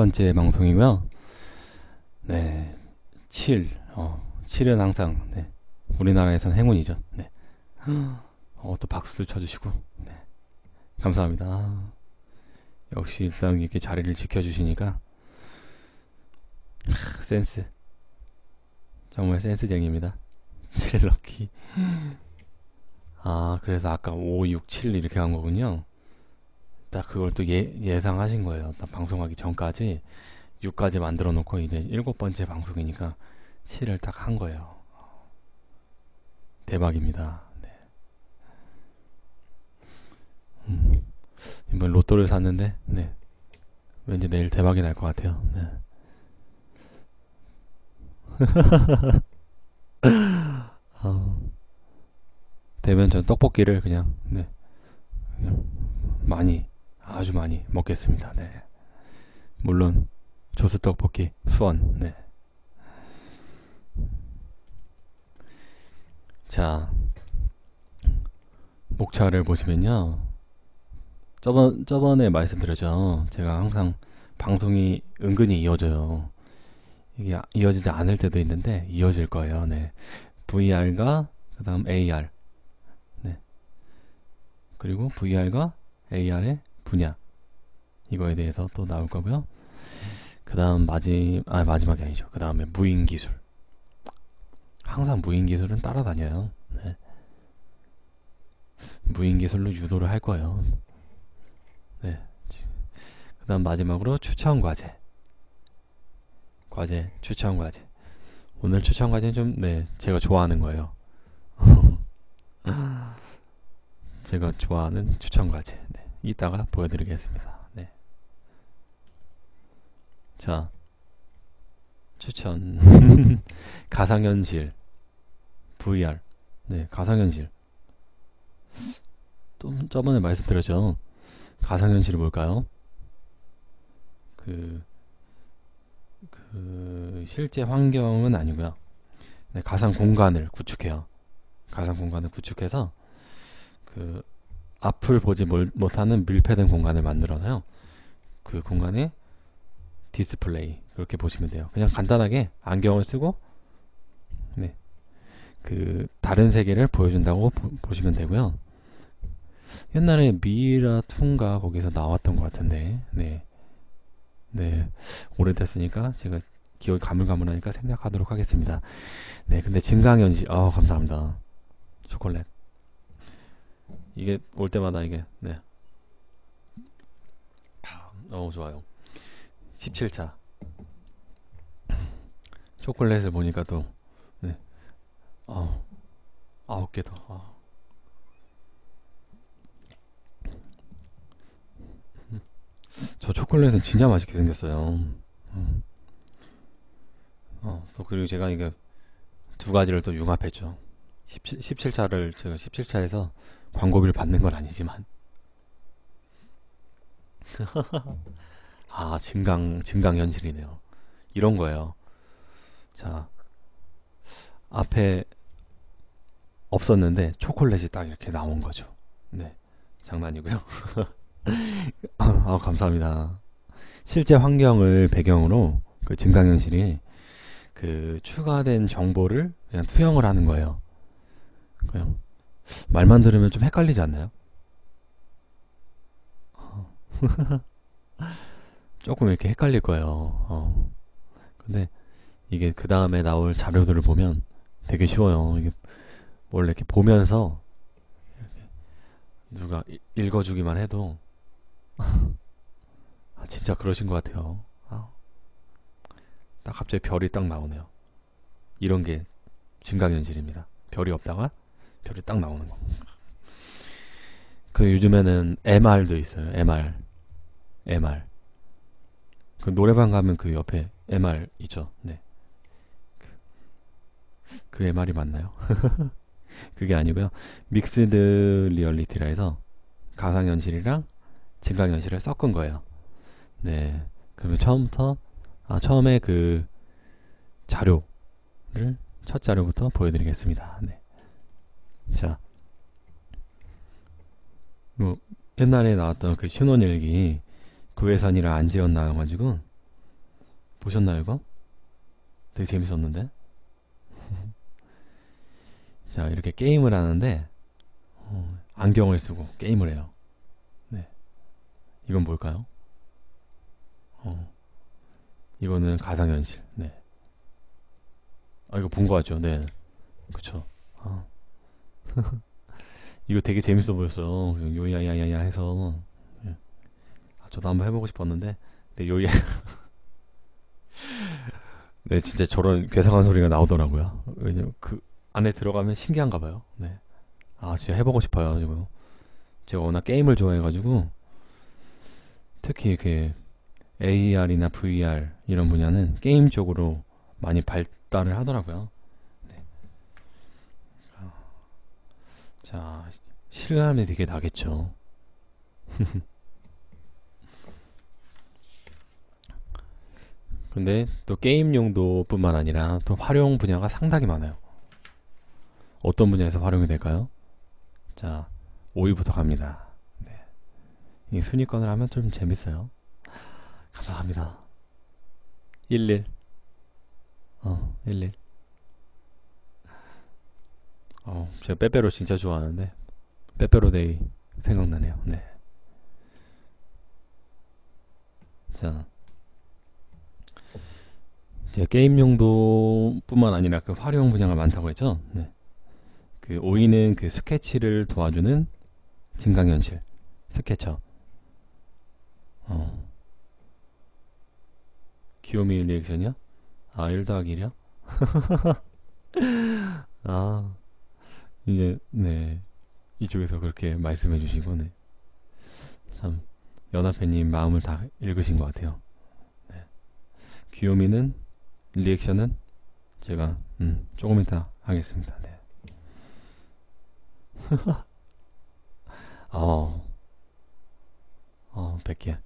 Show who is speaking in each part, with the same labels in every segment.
Speaker 1: 번째 방송이고요. 네, 7. 어, 7은 항상 네, 우리나라에선 행운이죠. 네. 어, 또 박수도 쳐주시고, 네. 감사합니다. 역시 일단 이렇게 자리를 지켜주시니까 하, 센스. 정말 센스쟁입니다. 7 럭키. 아, 그래서 아까 5, 6, 7 이렇게 한 거군요. 딱 그걸 또 예, 예상하신 거예요. 딱 방송하기 전까지 6까지 만들어 놓고 이제 일곱 번째 방송이니까 7을 딱 한 거예요. 대박입니다. 네. 음, 이번 로또를 샀는데, 네. 왠지 내일 대박이 날 것 같아요. 네. 어, 되면 전 떡볶이를 그냥, 네. 그냥 많이 아주 많이 먹겠습니다. 네. 물론 조스 떡볶이 수원. 네. 자, 목차를 보시면요. 저번 저번에 말씀드렸죠. 제가 항상 방송이 은근히 이어져요. 이게 이어지지 않을 때도 있는데 이어질 거예요. 네. VR과 그다음 AR. 네. 그리고 VR과 AR의 분야 이거에 대해서 또 나올 거고요. 그 다음 마지 아 마지막이 아니죠. 그 다음에 무인 기술. 항상 무인 기술은 따라다녀요. 네. 무인 기술로 유도를 할 거예요. 네. 그 다음 마지막으로 추천 과제. 과제, 추천 과제. 오늘 추천 과제는 좀, 네, 제가 좋아하는 거예요. 제가 좋아하는 추천 과제. 네. 이따가 보여드리겠습니다. 네. 자, 추천. 가상현실. VR. 네, 가상현실. 또 저번에 말씀드렸죠. 가상현실이 뭘까요? 그, 그, 실제 환경은 아니고요. 네, 가상 공간을 구축해요. 가상 공간을 구축해서, 그, 앞을 보지 못하는 밀폐된 공간을 만들어서요. 그 공간에 디스플레이 그렇게 보시면 돼요. 그냥 간단하게 안경을 쓰고 네. 그 다른 세계를 보여준다고 보, 시면 되고요. 옛날에 미라 툰가 거기서 나왔던 것 같은데 네. 네. 오래됐으니까 제가 기억이 가물가물하니까 생략하도록 하겠습니다. 네. 근데 증강현실 아 감사합니다. 초콜렛 이게 올 때마다 이게 네 너무 좋아요 17차 초콜릿을 보니까 또 네. 어, 아홉 개 더. 어. 저 초콜릿은 진짜 맛있게 생겼어요. 음. 어, 또 그리고 제가 이게 두 가지를 또 융합했죠. 17, 17차를 제가 17차에서 광고비를 받는 건 아니지만 아 증강 증강 현실이네요. 이런 거예요. 자 앞에 없었는데 초콜릿이 딱 이렇게 나온 거죠. 네 장난이고요. 아 감사합니다. 실제 환경을 배경으로 그 증강 현실이 그 추가된 정보를 그냥 투영을 하는 거예요. 그냥 말만 들으면 좀 헷갈리지 않나요? 어. 조금 이렇게 헷갈릴 거예요. 어. 근데 이게 그 다음에 나올 자료들을 보면 되게 쉬워요. 이게 원래 이렇게 보면서 이렇게 누가 읽어주기만 해도 아, 진짜 그러신 것 같아요. 아. 딱 갑자기 별이 딱 나오네요. 이런 게 증강현실입니다. 별이 없다가 별이 딱 나오는 거. 그 요즘에는 MR도 있어요. MR. MR. 그 노래방 가면 그 옆에 MR 있죠. 네. 그 MR이 맞나요? 그게 아니고요. 믹스드 리얼리티라 해서 가상현실이랑 증강현실을 섞은 거예요. 네. 그러면 처음부터, 아, 처음에 그 자료를, 첫 자료부터 보여드리겠습니다. 네. 자, 뭐 옛날에 나왔던 그 신혼일기 구혜선이랑 안지연 나와가지고 보셨나요 이거? 되게 재밌었는데 자 이렇게 게임을 하는데 어, 안경을 쓰고 게임을 해요 네 이건 뭘까요? 어 이거는 가상현실 네 아 이거 본 거 같죠? 네 그쵸 아. 이거 되게 재밌어 보였어요 요야야야야 해서 예. 아, 저도 한번 해보고 싶었는데 네 요야 네, 진짜 저런 괴상한 소리가 나오더라고요. 왜냐면 그 안에 들어가면 신기한가 봐요. 네. 아, 진짜 해보고 싶어요, 지금. 제가 워낙 게임을 좋아해가지고, 특히 이렇게 AR이나 VR 이런 분야는 게임 쪽으로 많이 발달을 하더라고요. 자, 실감이 되게 나겠죠. 근데 또 게임 용도뿐만 아니라 또 활용 분야가 상당히 많아요. 어떤 분야에서 활용이 될까요? 자, 5위부터 갑니다. 네. 이 순위권을 하면 좀 재밌어요. 감사합니다. 11. 어, 11. 어, 제가 빼빼로 진짜 좋아하는데 빼빼로데이 생각나네요. 네. 자, 이제 게임 용도뿐만 아니라 그 활용 분야가 많다고 했죠. 네. 그 5위는 그 스케치를 도와주는 증강현실 스케쳐. 어. 귀요미 리액션이요? 아, 1 더하기 1이요? 아, 이제, 네. 이쪽에서 그렇게 말씀해 주시고, 네. 참, 연합회님 마음을 다 읽으신 것 같아요. 네. 귀요미는 리액션은 제가 음, 조금 이따 하겠습니다. 네. 어, 어, 100개.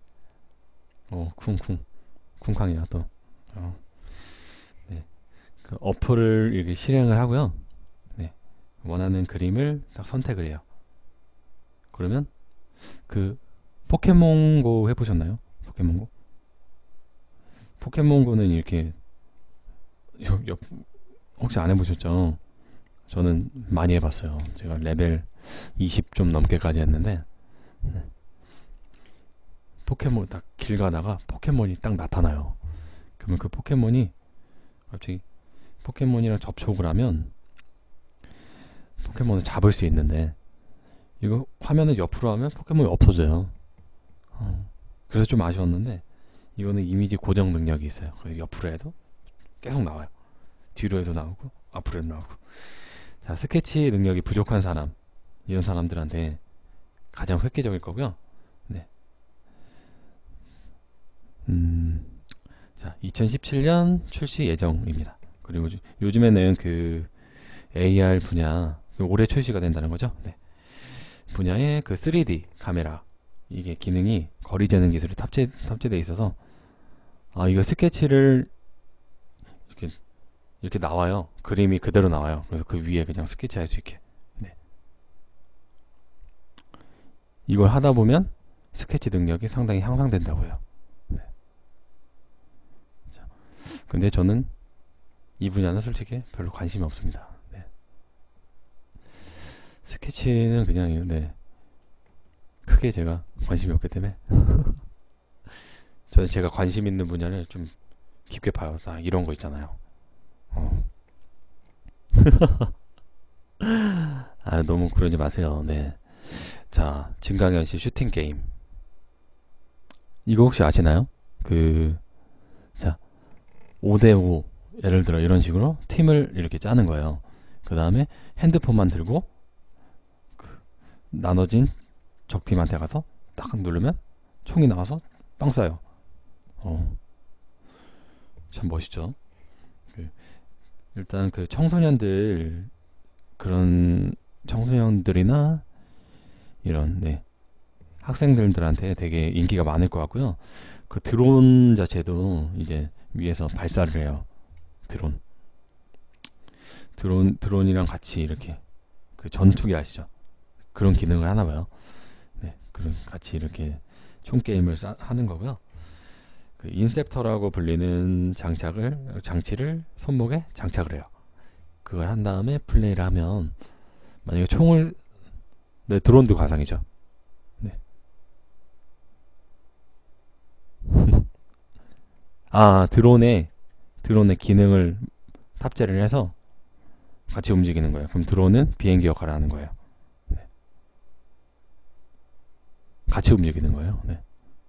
Speaker 1: 어, 쿵쿵. 쿵쾅이야, 또. 어. 네. 그 어플을 이렇게 실행을 하고요. 네. 원하는 그림을 딱 선택을 해요. 그러면 그 포켓몬고 해보셨나요? 포켓몬고? 포켓몬고는 이렇게 옆, 옆, 혹시 안 해보셨죠? 저는 많이 해봤어요. 제가 레벨 20 좀 넘게까지 했는데 네. 포켓몬 딱 길 가다가 포켓몬이 딱 나타나요. 그러면 그 포켓몬이 갑자기 포켓몬이랑 접촉을 하면 포켓몬을 잡을 수 있는데 이거 화면을 옆으로 하면 포켓몬이 없어져요. 어. 그래서 좀 아쉬웠는데 이거는 이미지 고정 능력이 있어요. 그래서 옆으로 해도 계속 나와요. 뒤로 해도 나오고 앞으로 해도 나오고. 자, 스케치 능력이 부족한 사람 이런 사람들한테 가장 획기적일 거고요. 네. 음, 자, 2017년 출시 예정입니다. 그리고 요즘에는 그 AR 분야 그 올해 출시가 된다는 거죠. 네. 분야의 그 3D 카메라 이게 기능이 거리 재는 기술이 탑재 탑재돼 있어서 아 이거 스케치를 이렇게 이렇게 나와요. 그림이 그대로 나와요. 그래서 그 위에 그냥 스케치 할 수 있게. 네. 이걸 하다 보면 스케치 능력이 상당히 향상된다고 해요. 네. 자, 근데 저는 이 분야는 솔직히 별로 관심이 없습니다. 네. 스케치는 그냥 네. 크게 제가 관심이 없기 때문에 저는 제가 관심 있는 분야를 좀 깊게 봐요. 다 이런 거 있잖아요. 어. 아, 너무 그러지 마세요. 네. 자, 진강현 씨 슈팅 게임. 이거 혹시 아시나요? 그, 자, 5대5, 예를 들어 이런 식으로 팀을 이렇게 짜는 거예요. 그 다음에 핸드폰만 들고, 그 나눠진 적팀한테 가서 딱 누르면 총이 나와서 빵 쏴요. 어. 참 멋있죠. 그, 일단 그 청소년들 그런 청소년들이나 이런 네 학생들한테 되게 인기가 많을 것 같고요. 그 드론 자체도 이제 위에서 발사를 해요. 드론. 드론 드론이랑 같이 이렇게 그 전투기 아시죠? 그런 기능을 하나 봐요. 네, 그런 같이 이렇게 총 게임을 하는 거고요. 그 인셉터라고 불리는 장착을 장치를 손목에 장착을 해요. 그걸 한 다음에 플레이를 하면 만약에 총을 네, 드론도 가상이죠. 네. 아, 드론에 드론의 기능을 탑재를 해서 같이 움직이는 거예요. 그럼 드론은 비행기 역할을 하는 거예요. 네. 같이 움직이는 거예요. 네.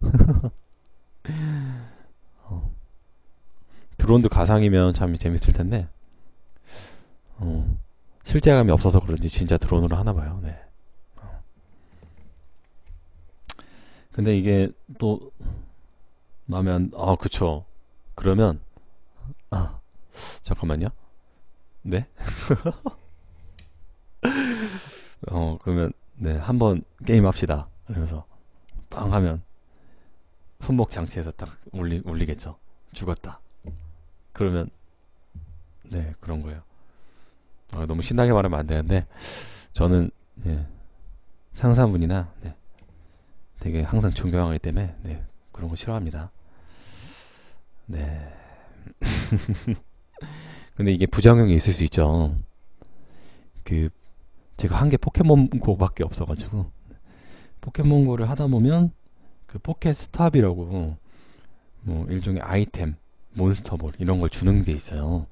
Speaker 1: 어. 드론도 가상이면 참 재밌을 텐데 어. 실제감이 없어서 그런지 진짜 드론으로 하나 봐요. 네. 어. 근데 이게 또 마면 아 그쵸 그러면 아 잠깐만요 네? 어 그러면 네 한번 게임 합시다 그러면서 빵 하면 손목 장치에서 딱 울리, 울리겠죠 죽었다 그러면 네 그런 거예요 아, 너무 신나게 말하면 안 되는데 저는 예, 상사분이나 네, 되게 항상 존경하기 때문에 네, 그런 거 싫어합니다. 네. 근데 이게 부작용이 있을 수 있죠. 그 제가 한 게 포켓몬 고밖에 없어가지고 포켓몬고를 하다 보면 그 포켓스탑이라고 뭐 일종의 아이템, 몬스터볼 이런 걸 주는 게 있어요.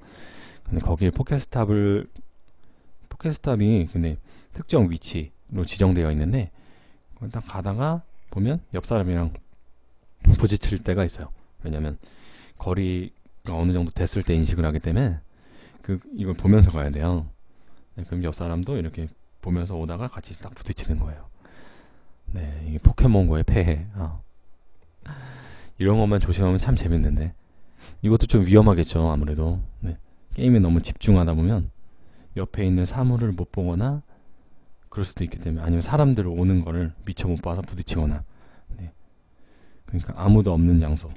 Speaker 1: 근데 거기에 포켓스탑을 포켓스탑이 근데 특정 위치로 지정되어 있는데 딱 가다가 보면 옆 사람이랑 부딪힐 때가 있어요. 왜냐면 거리가 어느 정도 됐을 때 인식을 하기 때문에 그 이걸 보면서 가야 돼요. 네, 그럼 옆 사람도 이렇게 보면서 오다가 같이 딱 부딪히는 거예요. 네, 이게 포켓몬고의 폐해. 아. 이런 것만 조심하면 참 재밌는데 이것도 좀 위험하겠죠 아무래도 네. 게임에 너무 집중하다 보면 옆에 있는 사물을 못 보거나 그럴 수도 있기 때문에 아니면 사람들 오는 거를 미처 못 봐서 부딪히거나 네. 그러니까 아무도 없는 장소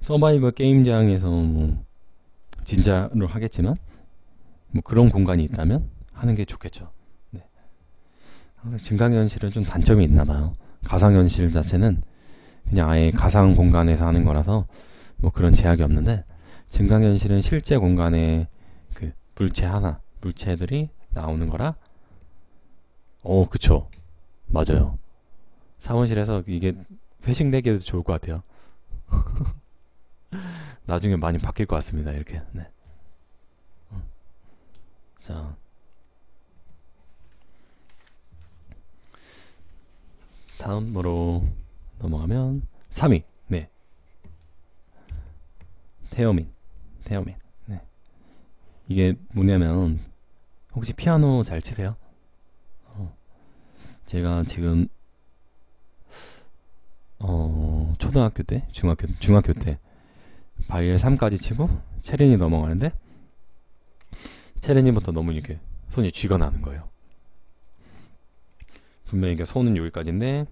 Speaker 1: 서바이벌 게임장에서 뭐 진짜로 하겠지만 뭐 그런 공간이 있다면 하는 게 좋겠죠 증강현실은 좀 단점이 있나 봐요 가상현실 자체는 그냥 아예 가상 공간에서 하는 거라서 뭐 그런 제약이 없는데 증강현실은 실제 공간에 그 물체 하나, 물체들이 나오는 거라. 어, 그쵸. 맞아요. 사무실에서 이게 회식 내기에도 좋을 것 같아요. 나중에 많이 바뀔 것 같습니다. 이렇게. 네. 어. 자. 다음으로 넘어가면 3위. 네. 태어민. 태어민. 네. 이게 뭐냐면 혹시 피아노 잘 치세요? 어, 제가 지금 어, 초등학교 때, 중학교 중학교 때 바이엘 3까지 치고 체린이 넘어가는데 체린이부터 너무 이렇게 손이 쥐가 나는 거예요. 분명히 이게 손은 여기까지인데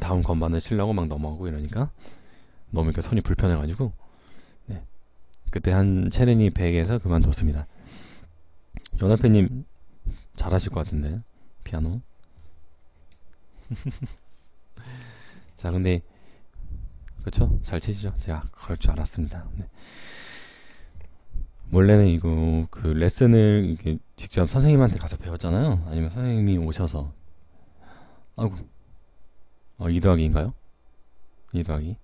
Speaker 1: 다음 건반을 치려고 막 넘어가고 이러니까 너무 이렇게 손이 불편해가지고 그때 한 체렌이 100에서 그만뒀습니다. 연합회님 잘하실 것 같은데 피아노. 자, 근데 그렇죠? 잘 치시죠? 제가 그럴 줄 알았습니다. 네. 원래는 이거 그 레슨을 이렇게 직접 선생님한테 가서 배웠잖아요. 아니면 선생님이 오셔서 아이고 어, 2 더하기인가요? 2 더하기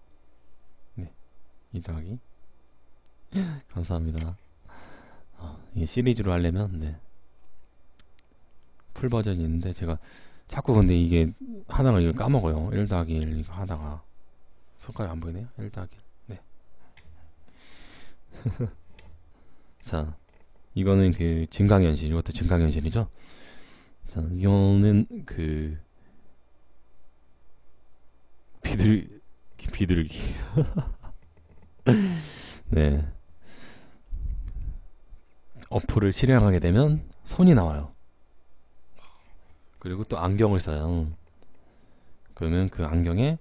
Speaker 1: 네, 2 더하기 감사합니다. 아, 이게 시리즈로 하려면 네. 풀 버전이 있는데 제가 자꾸 근데 이게 하다가 이걸 까먹어요. 1 더하기 1 이거 하다가 손가락 안 보이네요. 1 더하기 1. 네. 자, 이거는 그 증강현실. 이것도 증강현실이죠. 자, 이거는 그 비둘 비둘기. 네. 어플을 실행하게 되면 손이 나와요. 그리고 또 안경을 써요. 그러면 그 안경에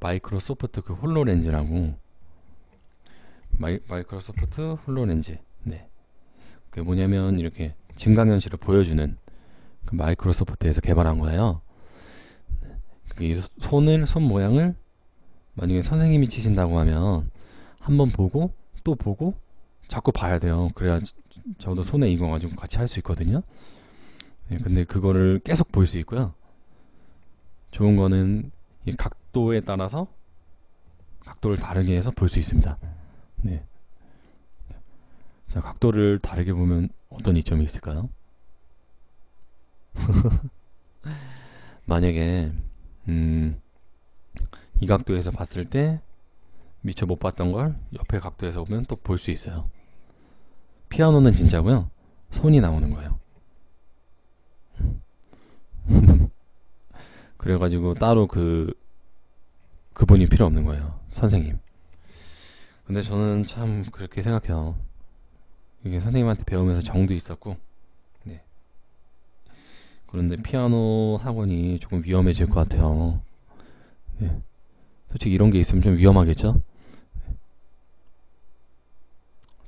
Speaker 1: 마이크로소프트 그 홀로렌즈라고 마이, 마이크로소프트 홀로렌즈 네. 그게 뭐냐면 이렇게 증강현실을 보여주는 그 마이크로소프트에서 개발한 거예요. 그 손을 손 모양을 만약에 선생님이 치신다고 하면 한번 보고 또 보고 자꾸 봐야 돼요. 그래야 저- 저도 손에 익어가지고 같이 할 수 있거든요. 예, 근데 그거를 계속 볼 수 있고요. 좋은 거는 이 각도에 따라서 각도를 다르게 해서 볼 수 있습니다. 네. 자, 각도를 다르게 보면 어떤 이점이 있을까요? 만약에 음, 이 각도에서 봤을 때 미처 못 봤던 걸 옆에 각도에서 보면 또 볼 수 있어요. 피아노는 진짜고요. 손이 나오는 거예요. 그래가지고 따로 그 그분이 필요 없는 거예요. 선생님. 근데 저는 참 그렇게 생각해요. 이게 선생님한테 배우면서 정도 있었고, 네. 그런데 피아노 학원이 조금 위험해질 것 같아요. 네. 솔직히 이런 게 있으면 좀 위험하겠죠? 네.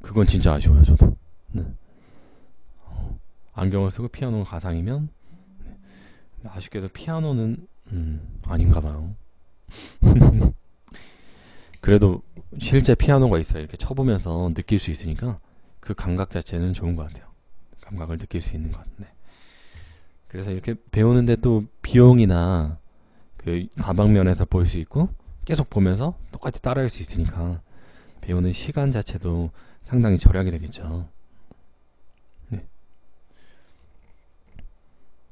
Speaker 1: 그건 진짜 아쉬워요, 저도. 네. 어, 안경을 쓰고 피아노 가상이면, 네. 아쉽게도 피아노는, 음, 아닌가 봐요. 그래도 실제 피아노가 있어요. 이렇게 쳐보면서 느낄 수 있으니까 그 감각 자체는 좋은 것 같아요. 감각을 느낄 수 있는 것. 네. 그래서 이렇게 배우는데 또 비용이나 그 다방면에서 볼 수 있고 계속 보면서 똑같이 따라할 수 있으니까 배우는 시간 자체도 상당히 절약이 되겠죠. 네.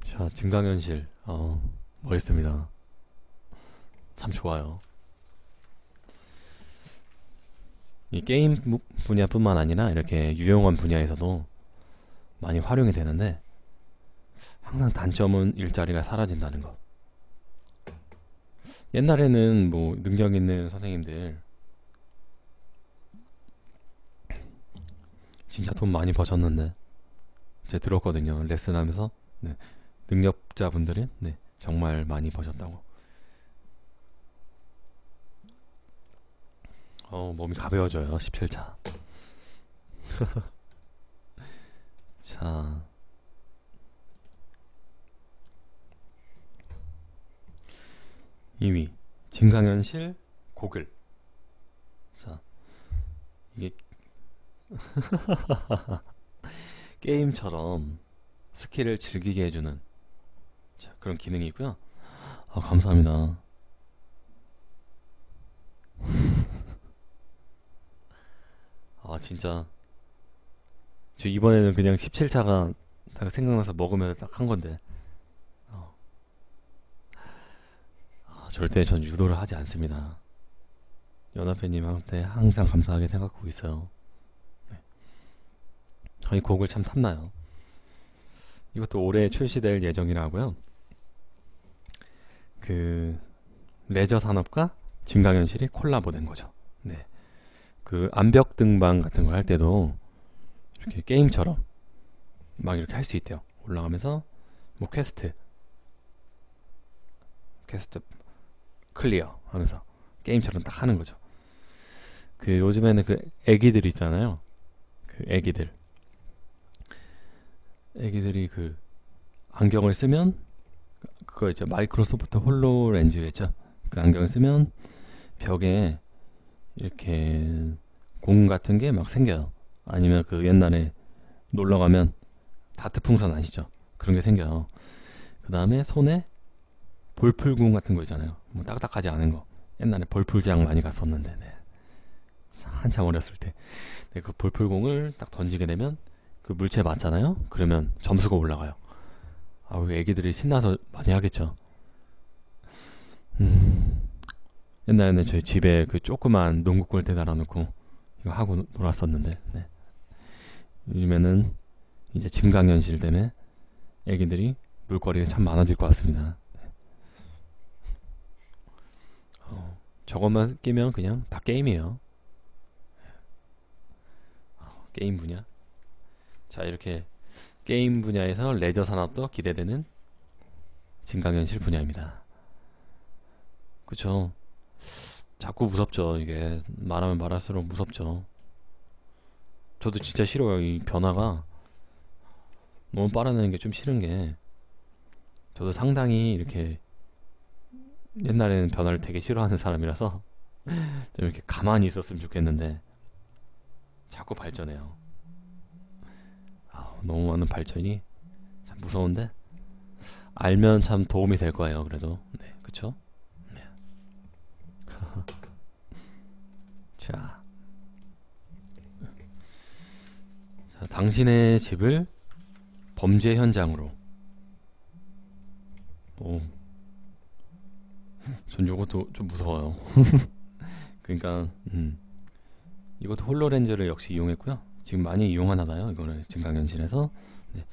Speaker 1: 자, 증강현실. 어, 멋있습니다. 참 좋아요. 이 게임 무- 분야뿐만 아니라 이렇게 유용한 분야에서도 많이 활용이 되는데 항상 단점은 일자리가 사라진다는 것. 옛날에는 뭐 능력 있는 선생님들 진짜 돈 많이 버셨는데 제가 들었거든요. 레슨하면서 네, 능력자분들이 네, 정말 많이 버셨다고. 어, 몸이 가벼워져요. 17차. 자. 이미 진강현실 고글. 자. 이게 게임처럼 스킬을 즐기게 해주는 자, 그런 기능이 있고요. 아, 감사합니다. 아 진짜 저 이번에는 그냥 17차가 딱 생각나서 먹으면서 딱 한 건데 어. 아, 절대 전 유도를 하지 않습니다 연합회님한테 항상 감사하게 생각하고 있어요 네. 저희 곡을 참 탐나요 이것도 올해 출시될 예정이라고요 그 레저 산업과 증강현실이 콜라보된 거죠 네. 그 암벽 등반 같은 걸 할 때도 이렇게 게임처럼 막 이렇게 할 수 있대요. 올라가면서 뭐 quest quest clear 하면서 게임처럼 딱 하는 거죠. 그 요즘에는 그 애기들 있잖아요. 그 애기들 애기들이 그 안경을 쓰면 그거 있죠. 마이크로소프트 홀로 렌즈겠죠. 그 안경을 쓰면 벽에 이렇게 공 같은 게 막 생겨요. 아니면 그 옛날에 놀러 가면 다트 풍선 아시죠? 그런 게 생겨요. 그 다음에 손에 볼풀공 같은 거 있잖아요. 뭐 딱딱하지 않은 거. 옛날에 볼풀장 많이 갔었는데, 네. 한참 어렸을 때. 네, 그 볼풀공을 딱 던지게 되면 그 물체에 맞잖아요? 그러면 점수가 올라가요. 아, 우리 애기들이 신나서 많이 하겠죠. 음, 옛날에는 저희 집에 그 조그만 농구 골대 달아놓고 이거 하고 노- 놀았었는데 네. 요즘에는 이제 증강현실 때문에 애기들이 놀거리가 참 많아질 것 같습니다. 네. 어, 저것만 끼면 그냥 다 게임이에요. 어, 게임 분야. 자 이렇게 게임 분야에서 레저 산업도 기대되는 증강현실 분야입니다. 그쵸? 자꾸 무섭죠. 이게 말하면 말할수록 무섭죠. 저도 진짜 싫어요. 이 변화가 너무 빨아내는 게 좀 싫은 게 저도 상당히 이렇게 옛날에는 변화를 되게 싫어하는 사람이라서 좀 이렇게 가만히 있었으면 좋겠는데 자꾸 발전해요. 아, 너무 많은 발전이 참 무서운데 알면 참 도움이 될 거예요. 그래도 네, 그쵸? 네. 자, 자, 당신의 집을 범죄 현장으로. 오, 전 요것도 좀 무서워요. 그러니까 음, 이것도 홀로렌즈를 역시 이용했고요. 지금 많이 이용하나 봐요. 이거를 증강현실에서 네.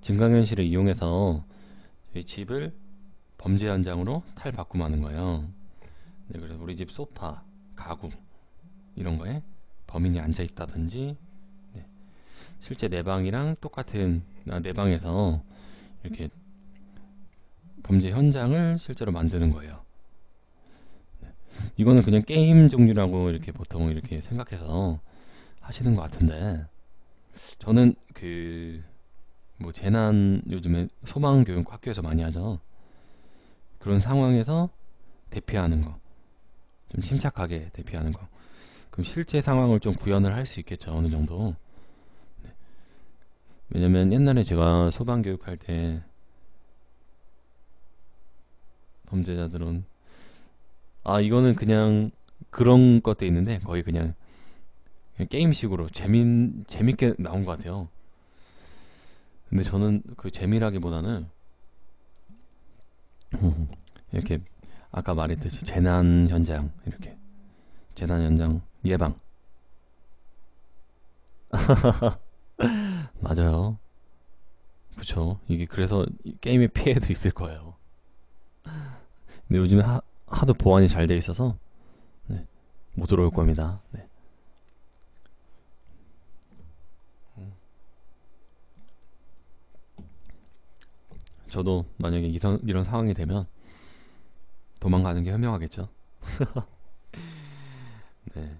Speaker 1: 증강현실을 이용해서 저희 집을 범죄 현장으로 탈바꿈하는 거예요. 네, 그래서 우리 집 소파, 가구 이런 거에 범인이 앉아 있다든지 네. 실제 내 방이랑 똑같은 아, 내 방에서 이렇게 범죄 현장을 실제로 만드는 거예요. 네. 이거는 그냥 게임 종류라고 이렇게 보통 이렇게 생각해서 하시는 것 같은데 저는 그 뭐 재난 요즘에 소방 교육 학교에서 많이 하죠. 그런 상황에서 대피하는 거. 좀 침착하게 대피하는 거. 그럼 실제 상황을 좀 구현을 할 수 있겠죠. 어느 정도. 네. 왜냐면 옛날에 제가 소방 교육할 때 범죄자들은 아 이거는 그냥 그런 것도 있는데 거의 그냥, 게임식으로 재민 재밌게 나온 것 같아요. 근데 저는 그 재미라기보다는 이렇게 아까 말했듯이 재난 현장 이렇게 재난 현장 예방 맞아요. 그쵸. 이게 그래서 게임의 피해도 있을 거예요. 근데 요즘에 하, 하도 보안이 잘 돼 있어서 네, 못 들어올 겁니다. 네. 저도 만약에 이선, 이런 상황이 되면 도망가는 게 현명하겠죠. 네.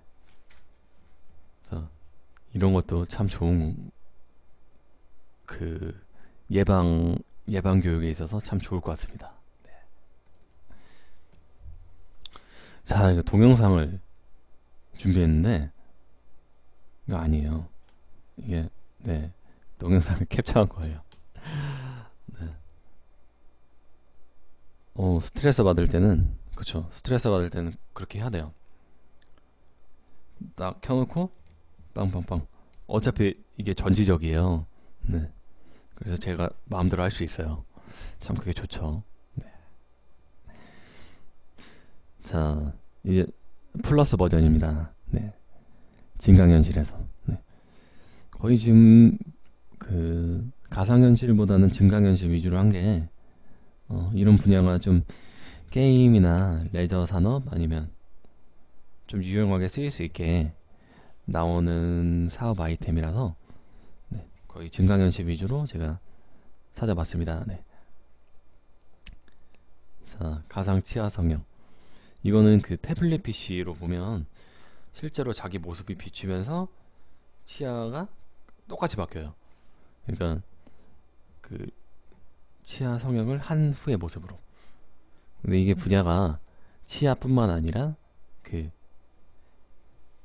Speaker 1: 이런 것도 참 좋은 그 예방 예방 교육에 있어서 참 좋을 것 같습니다. 자, 이거 동영상을 준비했는데 이거 아니에요. 이게 네 동영상을 캡처한 거예요. 어, 스트레스 받을 때는 그쵸. 스트레스 받을 때는 그렇게 해야 돼요. 딱 켜놓고 빵빵빵. 어차피 이게 전지적이에요. 네. 그래서 제가 마음대로 할 수 있어요. 참 그게 좋죠 네. 자 이제 플러스 버전입니다 네 증강현실에서 네. 거의 지금 그 가상현실보다는 증강현실 위주로 한 게 어, 이런 분야가 좀 게임이나 레저 산업 아니면 좀 유용하게 쓰일 수 있게 나오는 사업 아이템이라서 네, 거의 증강현실 위주로 제가 찾아봤습니다. 네. 자, 가상 치아 성형. 이거는 그 태블릿 PC로 보면 실제로 자기 모습이 비추면서 치아가 똑같이 바뀌어요. 그러니까 그 치아 성형을 한 후의 모습으로. 근데 이게 분야가 치아뿐만 아니라 그,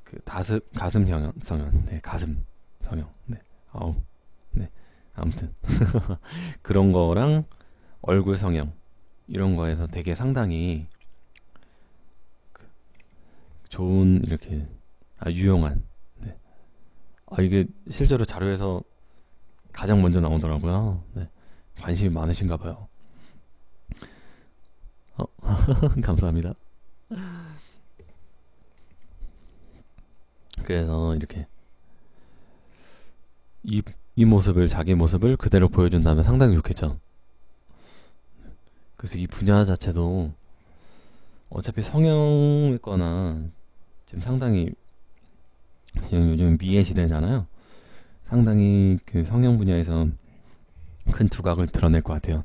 Speaker 1: 그 가슴, 가슴 성형, 성형, 네, 가슴 성형, 네, 아우, 네, 아무튼. 그런 거랑 얼굴 성형, 이런 거에서 되게 상당히 그 좋은, 이렇게, 아, 유용한, 네. 아, 이게 실제로 자료에서 가장 먼저 나오더라고요. 네. 관심이 많으신가 봐요. 어, 감사합니다. 그래서 이렇게 이, 이 모습을 자기 모습을 그대로 보여준다면 상당히 좋겠죠. 그래서 이 분야 자체도 어차피 성형외과나 지금 상당히 지금 요즘 미애 시대잖아요. 상당히 그 성형 분야에서 큰 두각을 드러낼 것 같아요.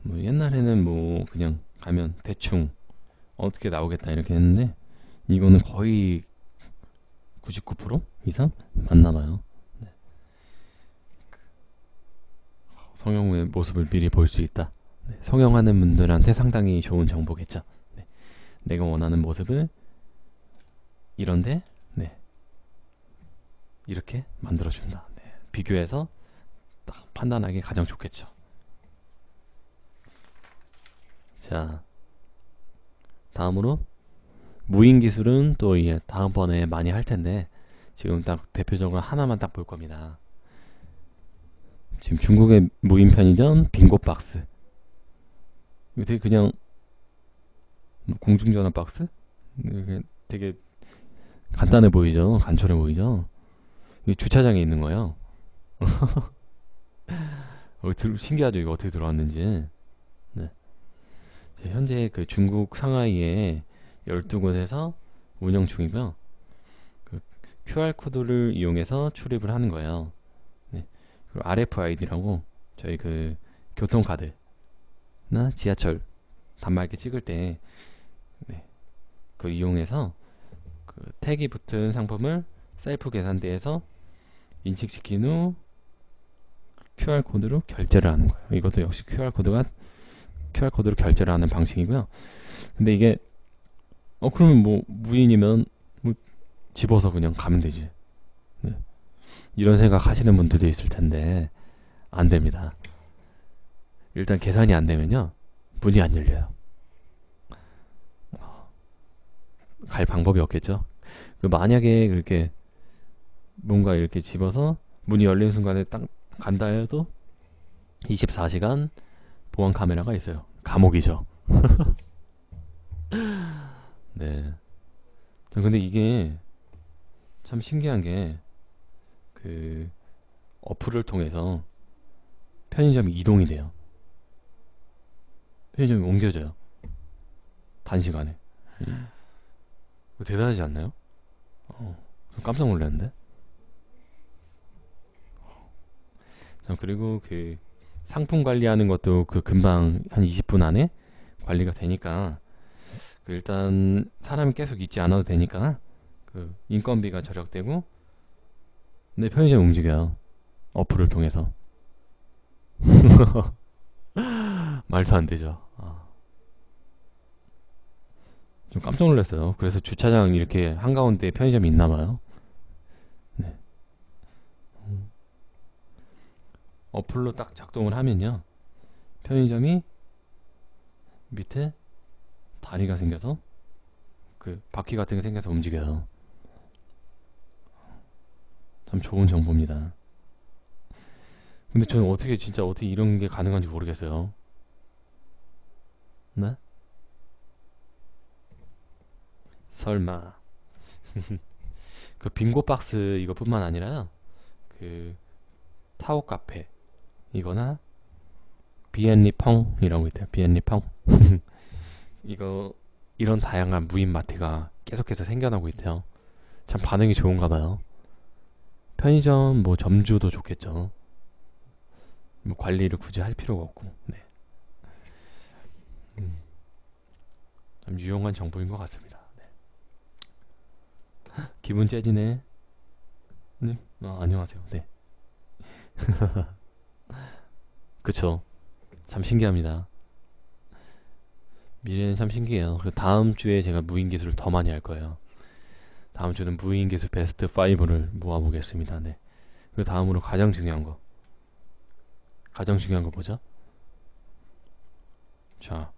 Speaker 1: 뭐 옛날에는 뭐 그냥 가면 대충 어떻게 나오겠다 이렇게 했는데 이거는 거의 99% 이상 맞나 봐요. 네. 성형의 모습을 미리 볼 수 있다. 네. 성형하는 분들한테 상당히 좋은 정보겠죠. 네. 내가 원하는 모습을 이런데 네 이렇게 만들어준다. 네. 비교해서 딱 판단하기 가장 좋겠죠. 자 다음으로 무인 기술은 또 이게 다음번에 많이 할 텐데 지금 딱 대표적으로 하나만 딱 볼 겁니다. 지금 중국의 무인 편의점 빙고 박스. 이거 되게 그냥 뭐 공중전화 박스? 되게 간단해 보이죠? 간편해 보이죠? 이게 주차장에 있는 거예요. 어, 들, 신기하죠? 이거 어떻게 들어왔는지. 네. 현재 그 중국 상하이에 12곳에서 운영 중이고요. 그 QR코드를 이용해서 출입을 하는 거예요. 네. 그리고 RFID라고 저희 그 교통카드나 지하철 단말기 찍을 때 네. 그 이용해서 그 택이 붙은 상품을 셀프 계산대에서 인식시킨 후 QR코드로 결제를 하는 거예요. 이것도 역시 QR코드가 QR코드로 결제를 하는 방식이고요. 근데 이게 어 그러면 뭐 무인이면 뭐 집어서 그냥 가면 되지. 네. 이런 생각 하시는 분들도 있을 텐데 안 됩니다. 일단 계산이 안 되면요 문이 안 열려요. 갈 방법이 없겠죠. 그 만약에 그렇게 뭔가 이렇게 집어서 문이 열리는 순간에 딱 간다 해도 24시간 보안 카메라가 있어요. 감옥이죠. 네. 근데 이게 참 신기한 게 그 어플을 통해서 편의점이 이동이 돼요. 편의점이 옮겨져요. 단시간에. 대단하지 않나요? 어, 깜짝 놀랐는데. 자, 그리고 그 상품 관리하는 것도 그 금방 한 20분 안에 관리가 되니까 그 일단 사람이 계속 있지 않아도 되니까 그 인건비가 절약되고 근데 편의점 움직여요 어플을 통해서 말도 안 되죠 아. 좀 깜짝 놀랐어요 그래서 주차장 이렇게 한가운데 편의점이 있나 봐요 네. 어플로 딱 작동을 하면요 편의점이 밑에 다리가 생겨서 그 바퀴 같은 게 생겨서 움직여요. 참 좋은 정보입니다. 근데 저는 어떻게 진짜 어떻게 이런 게 가능한지 모르겠어요. 네? 설마 그 빙고 박스 이것뿐만 아니라 그 타오 카페 이거나 비엔리 펑이라고 있대요. 비엔리 펑 이거 이런 다양한 무인 마트가 계속해서 생겨나고 있대요. 참 반응이 좋은가 봐요. 편의점 뭐 점주도 좋겠죠. 뭐 관리를 굳이 할 필요가 없고. 네. 음, 참 유용한 정보인 것 같습니다. 네. 기분 째지네. 네. 아, 안녕하세요. 네. 그쵸. 참 신기합니다. 미래는 참 신기해요. 그 다음 주에 제가 무인 기술을 더 많이 할 거예요. 다음 주는 무인 기술 베스트 5를 모아보겠습니다. 네. 그 다음으로 가장 중요한 거. 가장 중요한 거 뭐죠? 자,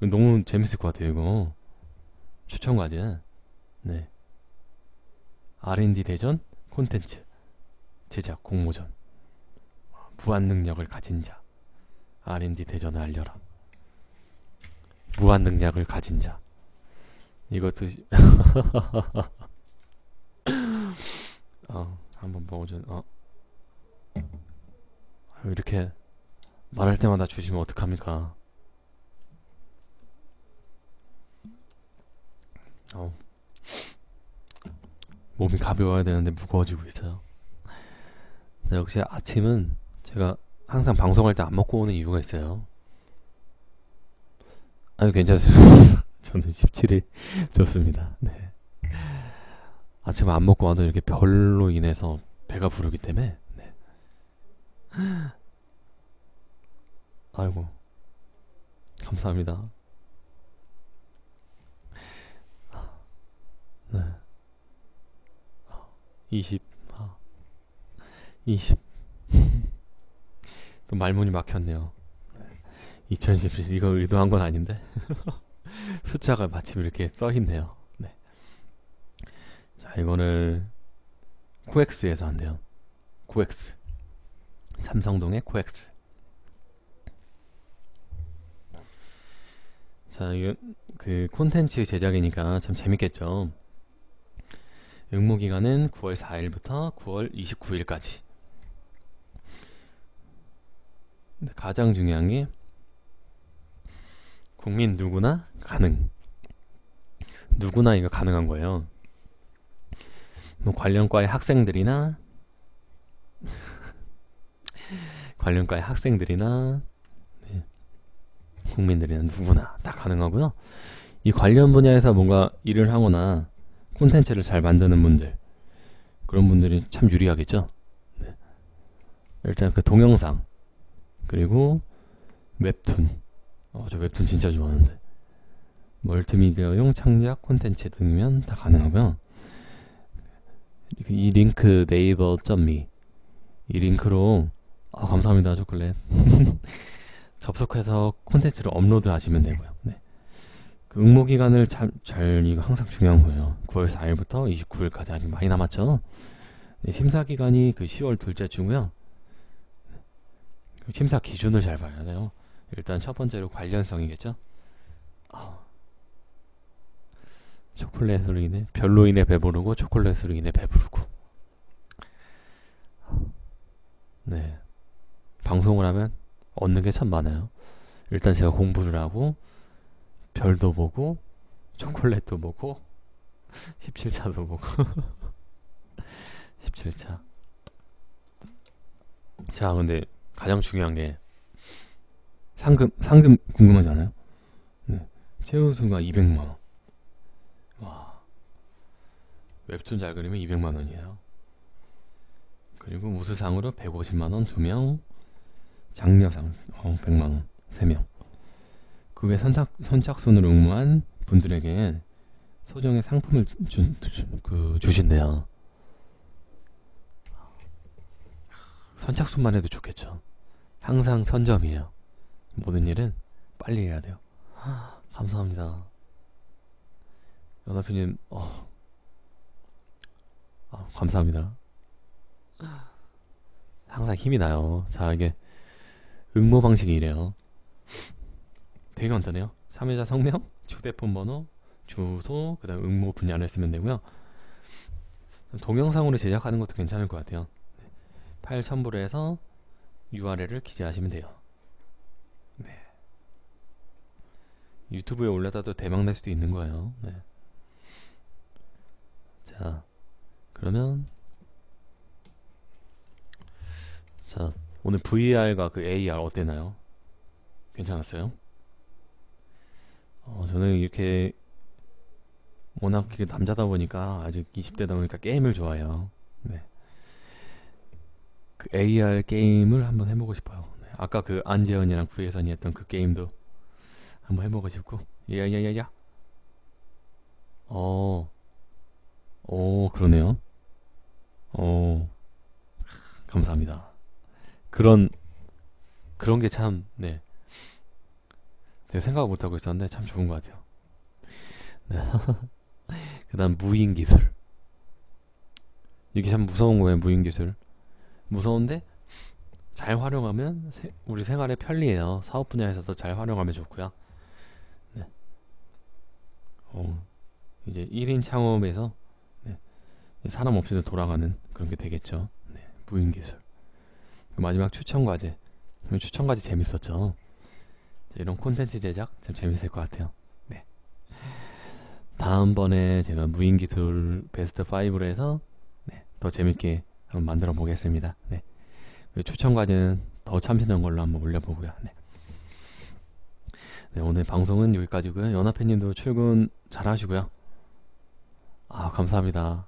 Speaker 1: 너무 재밌을 것 같아요. 이거 추천 과제. 네. R&D 대전 콘텐츠 제작 공모전 무한 능력을 가진 자 R&D 대전을 알려라. 무한 능력을 가진 자. 이것도 어, 한번 먹어줘. 어. 이렇게 말할 때마다 주시면 어떡합니까? 어. 몸이 가벼워야 되는데 무거워지고 있어요. 역시 아침은 제가 항상 방송할 때 안 먹고 오는 이유가 있어요. 아유 괜찮습니다. 저는 17일 좋습니다. 네. 아침 안 먹고 와도 이렇게 별로 인해서 배가 부르기 때문에 네. 아이고 감사합니다. 20 아, 20 또 말문이 막혔네요. 2017 이거 의도한 건 아닌데? 숫자가 마침 이렇게 써 있네요. 네. 자 이거를 코엑스에서 한대요. 코엑스. 삼성동의 코엑스. 자, 그 콘텐츠 제작이니까 참 재밌겠죠. 응모 기간은 9월 4일부터 9월 29일까지. 가장 중요한 게 국민 누구나 가능. 누구나 이거 가능한 거예요. 뭐 관련과의 학생들이나 관련과의 학생들이나 국민들이나 누구나 다 가능하고요. 이 관련 분야에서 뭔가 일을 하거나 콘텐츠를 잘 만드는 분들 그런 분들이 참 유리하겠죠. 네. 일단 그 동영상 그리고 웹툰 어, 저 웹툰 진짜 좋아하는데 멀티미디어용 창작 콘텐츠 등이면 다 가능하고요. 이 링크 네이버.me 이 링크로 아 감사합니다 초콜릿 접속해서 콘텐츠를 업로드 하시면 되고요. 네. 그 응모 기간을 잘, 잘, 이거 항상 중요한 거예요. 9월 4일부터 29일까지 아직 많이 남았죠. 네, 심사 기간이 그 10월 둘째 주고요. 그 심사 기준을 잘 봐야 돼요. 일단 첫 번째로 관련성이겠죠. 아, 초콜릿으로 인해 별로 인해 배부르고 초콜릿으로 인해 배부르고. 네. 방송을 하면 얻는 게 참 많아요. 일단 제가 공부를 하고 별도 보고 초콜릿도 보고 17차도 보고. 17차. 자 근데 가장 중요한 게 상금 상금 궁금하잖아요? 네. 최우수가 200만원. 와. 웹툰 잘 그리면 200만원이에요. 그리고 우수상으로 150만원 2명. 장려상 어, 100만원 3명 그 외 선착, 선착순으로 응모한 분들에게 소정의 상품을 주, 주, 그, 주신대요. 선착순만 해도 좋겠죠. 항상 선점이에요. 모든 일은 빨리 해야 돼요. 감사합니다. 연하피님 어. 아, 감사합니다. 항상 힘이 나요. 자 이게 응모 방식이 이래요. 되게 간단해요. 참여자 성명, 휴대폰 번호, 주소, 그 다음 응모 분야를 쓰면 되고요. 동영상으로 제작하는 것도 괜찮을 것 같아요. 파일 첨부를 해서 URL을 기재하시면 돼요. 네. 유튜브에 올려다도 대박 날 수도 있는 거예요. 네. 자, 그러면 자 오늘 VR과 그 AR 어땠나요? 괜찮았어요? 어, 저는 이렇게 워낙 남자다 보니까 아직 20대다 보니까 게임을 좋아해요. 네. 그 AR 게임을 한번 해보고 싶어요. 네. 아까 그 안재현이랑 구혜선이 했던 그 게임도 한번 해보고 싶고. 야야야야. 어. 오, 그러네요. 어. 감사합니다. 그런 그런 게 참 네. 제가 생각 못 하고 있었는데 참 좋은 것 같아요. 네. 그 다음 무인 기술. 이게 참 무서운 거예요, 무인 기술. 무서운데 잘 활용하면 세, 우리 생활에 편리해요. 사업 분야에서도 잘 활용하면 좋고요. 네. 어, 이제 1인 창업에서 네. 사람 없이도 돌아가는 그런 게 되겠죠. 네. 무인 기술. 마지막 추천 과제. 추천 과제 재밌었죠. 이런 콘텐츠 제작 참 재밌을 것 같아요. 네. 다음번에 제가 무인 기술 베스트 5로 해서 네, 더 재밌게 한번 만들어 보겠습니다. 네. 추천 과제는 더 참신한 걸로 한번 올려보고요. 네. 네, 오늘 방송은 여기까지고요. 연합회님도 출근 잘 하시고요. 아, 감사합니다.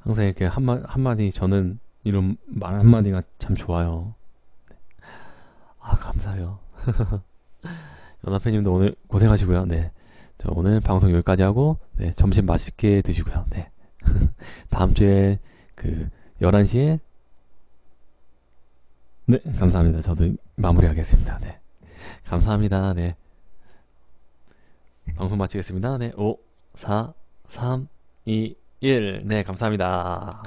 Speaker 1: 항상 이렇게 한마, 한마디 저는 이런 말 한마디가 참 좋아요. 아, 감사해요. 연합회님도 오늘 고생하시고요. 네. 저 오늘 방송 여기까지 하고, 네. 점심 맛있게 드시고요. 네. 다음 주에 그 11시에 네, 감사합니다. 저도 마무리하겠습니다. 네. 감사합니다. 네. 방송 마치겠습니다. 네. 5 4 3 2 1. 네, 감사합니다.